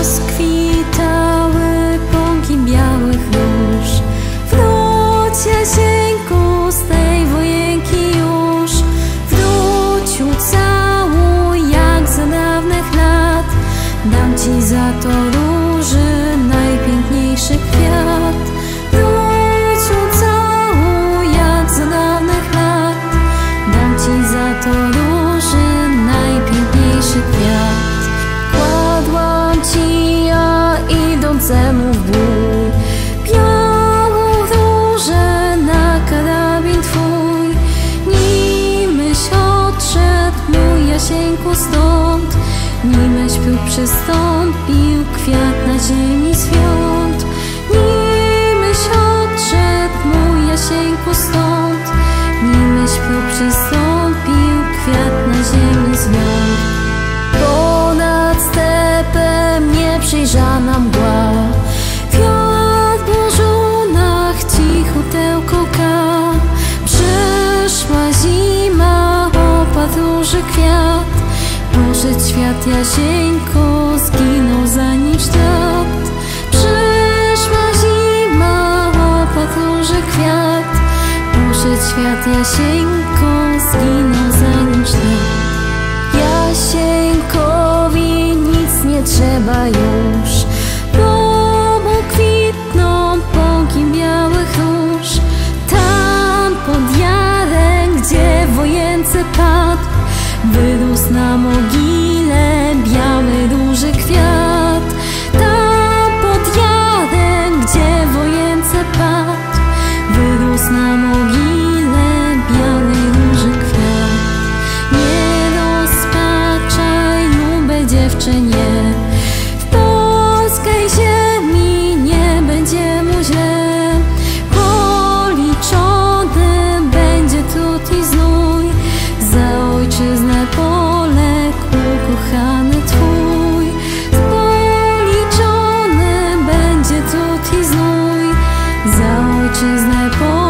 rozkwitały pąki białych róż. W nocie zięku z tej wojenki już Wrócił całuj jak za dawnych lat. Dam ci za to róż Jasieńku stąd. Nimeś piór przystąpił kwiat na ziemi świąt. Nimeś odszedł mój Jasieńku stąd. Nimeś piór przystąpił Poszedł świat Jasieńko, zginął za nim świat Przyszła zima, opadł róży kwiat. Poszedł świat Jasieńko, zginął za nim świat Jasieńkowi nic nie trzeba już Bo kwitną pąki białych róż. Tam pod jarem, gdzie wojence padł na mogile biały róży kwiat. Tam pod jarem, gdzie wojence padł Wyrósł na mogile biały róży kwiat. Nie rozpaczaj, lube dziewczynie She's that oh